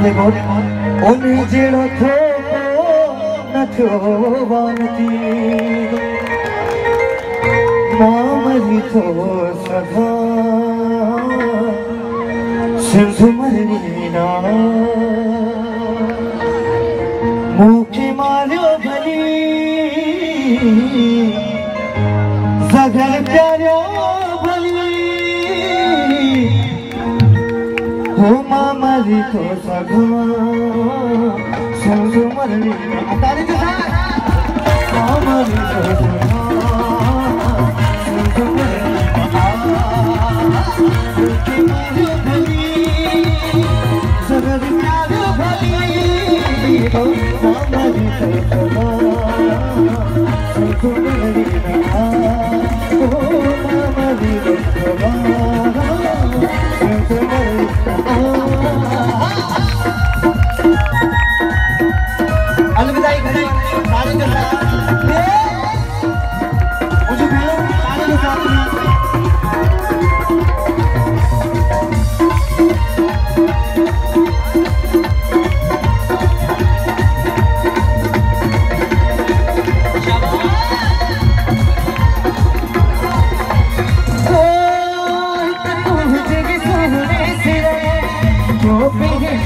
آپني بهت ان جهڙو ٿو نه ٿيو وانتي مامري ٿو سدا سنڌ مرينا مون کي ماريو ڀلي جگر پيارو ساٿ مامري ٿو سدا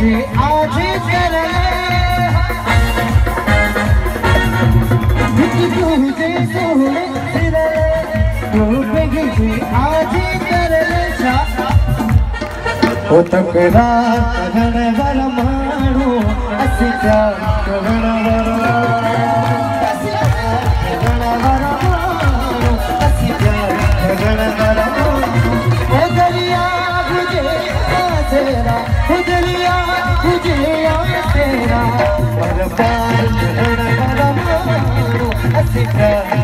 आज कर तुझे सोने आज कर ओ तकरा करण वर माणो अस अस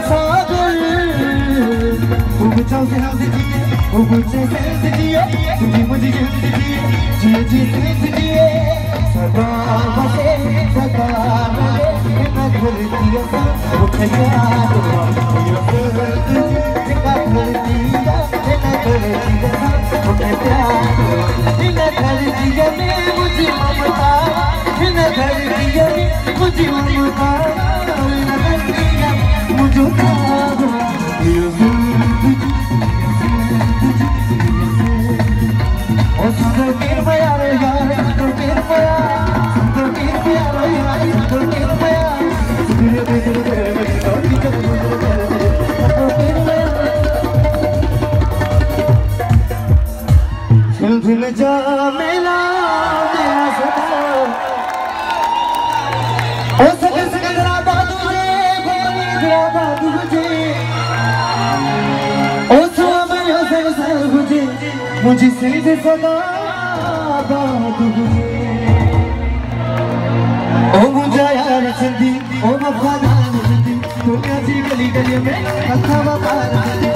से हम जिए खूब से से जिए तुझे मुझे जिंदगी जिए जिए जिए से जिए सदा बसे सदा बसे मैं भूल दिया सा वो खया ये फिर तुझे का भूल दिया मैं भूल दिया सा वो खया बिना कर दिया मैं मुझे ममता बिना कर दिया मैं मुझे ममता जा मेला मेरा सदा। ओ सके जरा बादू रे गोरी जरा बादू जे। ओ सुआ मैं सर सर बुझे मुझे सिंध सदा बात हुए ओ मुझे यार सिंधी ओ वफादार सिंधी दुनिया की गली गली में कथा वफादार सिंधी